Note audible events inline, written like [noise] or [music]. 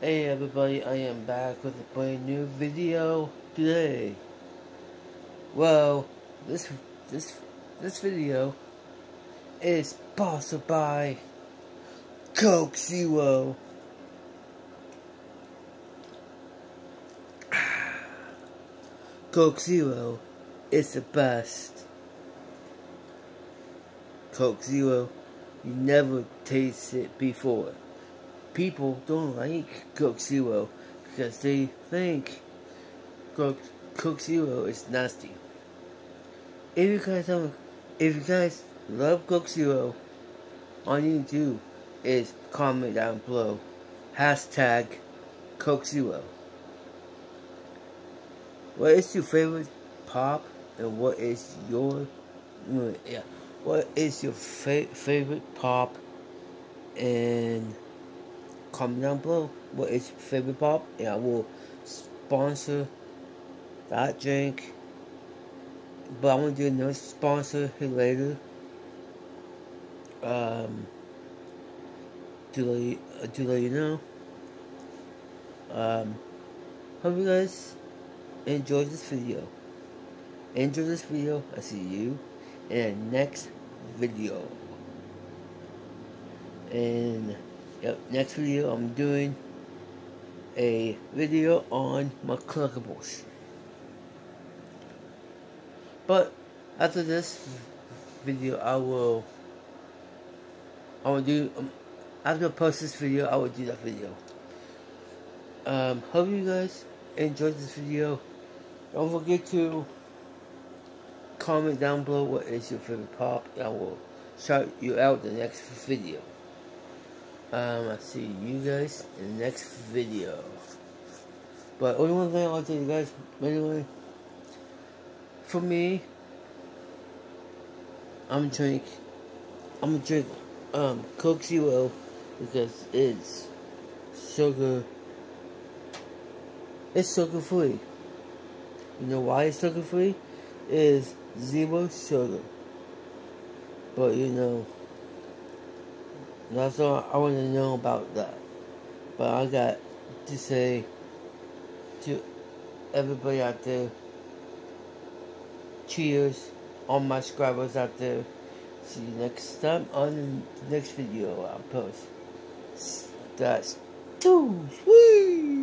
Hey everybody, I am back with a brand new video today. Well, this this this video is sponsored by Coke Zero. [sighs] Coke Zero is the best. Coke Zero, you never tasted it before people don't like Coke Zero because they think Coke, Coke Zero is nasty. If you guys have, if you guys love Coke Zero, all you need to do is comment down below. Hashtag Coke Zero. What is your favorite pop and what is your yeah? What is your fa favorite pop and comment down below what is your favorite pop and I will sponsor that drink. But I'm gonna do another sponsor here later. Um to let, uh, to let you know. Um hope you guys enjoy this video. Enjoy this video. I see you in the next video. And Yep, next video I'm doing a video on my collectibles. But after this video, I will I will do um, after I post this video, I will do that video. Um, hope you guys enjoyed this video. Don't forget to comment down below what is your favorite pop. I will shout you out the next video. Um, I'll see you guys in the next video. But only one thing I'll tell you guys, anyway, for me, I'm drink, I'm drink, um, Coke Zero because it's sugar, it's sugar free. You know why it's sugar free? Is zero sugar. But you know, that's all I want to know about that. But I got to say to everybody out there, cheers, all my subscribers out there. See you next time on the next video I'll post. That's too sweet.